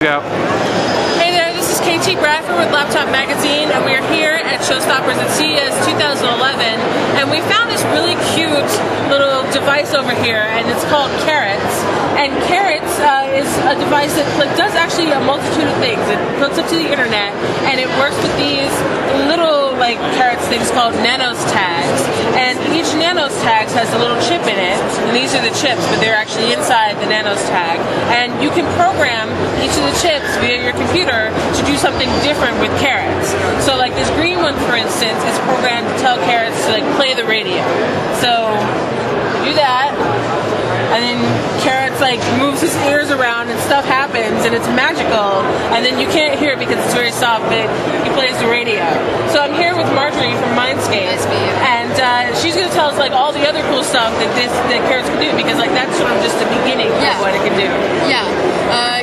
Hey there, this is KT Bradford with Laptop Magazine, and we are here at Showstoppers at CES 2011, and we found this really cute little device over here, and it's called Karotz. And Karotz uh, is a device that like, does actually a multitude of things. It hooks up to the internet, and it works with these little like Karotz things called Nanoz tags, and each Nanoz tag has a little chip in it, and these are the chips, but they're actually inside the Nanoz tag, and you can program each of the chips via your computer to do something different with Karotz. So like this green one for instance is programmed to tell Karotz to like play the radio. So do that and then Karotz like moves his ears around and stuff happens and it's magical and then you can't hear it because it's very soft but he plays the radio. So I'm here with Marjorie from Mindscape and uh, she's going to tell us like all the other cool stuff that this that Karotz can do because like that's sort of just the beginning Yeah. of what it can do. Yeah, uh.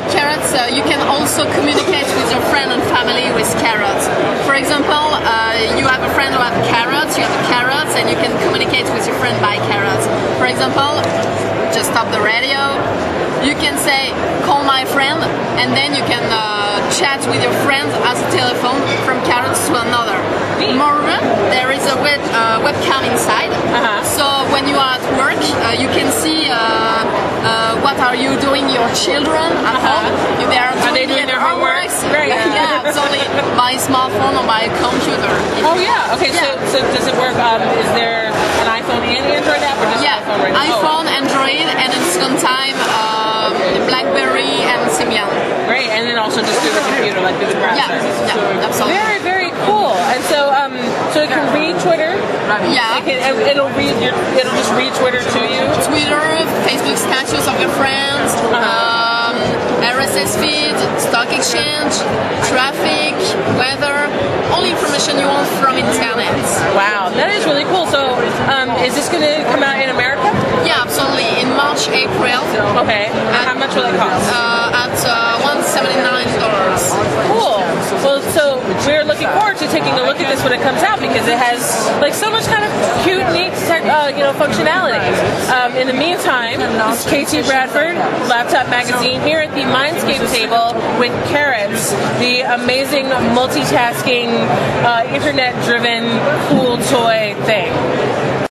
Uh, you can also communicate with your friend and family with Karotz. For example, uh, you have a friend who has Karotz, you have Karotz, and you can communicate with your friend by Karotz. For example, just stop the radio. You can say, "Call my friend," and then you can uh, chat with your friend as a telephone from Karotz to another. Moreover, there is a web, uh, webcam inside. Uh-huh. So when you are at work, uh, you can see uh, what are you doing your children at Uh-huh. home. If they are Are they doing their homework? Right. yeah, absolutely. by smartphone or by computer. Oh yeah. Okay. Yeah. So so does it work? Um, is there an iPhone and Android app, or just Yeah, iPhone right now? Oh, iPhone, Android, and at the time, um, BlackBerry and Symbian. Great. And then also just through the computer, like through the browser. Yeah, yeah, absolutely. Very very cool. And so um, so it can read Twitter. Yeah. It can, it'll read your. It'll just read Twitter to you. Twitter, exchange, traffic, weather, all information you want from internet. Wow, that is really cool. So um, is this going to come out in America? Yeah, absolutely. In March, April, Okay. How much will it cost? uh, at uh, $179. Cool. Well, so we're looking forward to taking a look at this when it comes out because it has like so much kind of cute, neat, tech, you know, functionality. Um, in the meantime, this is KT Bradford, Laptop Magazine, here at the Mindscape table with Karotz, the amazing multitasking, uh, internet-driven, cool toy thing.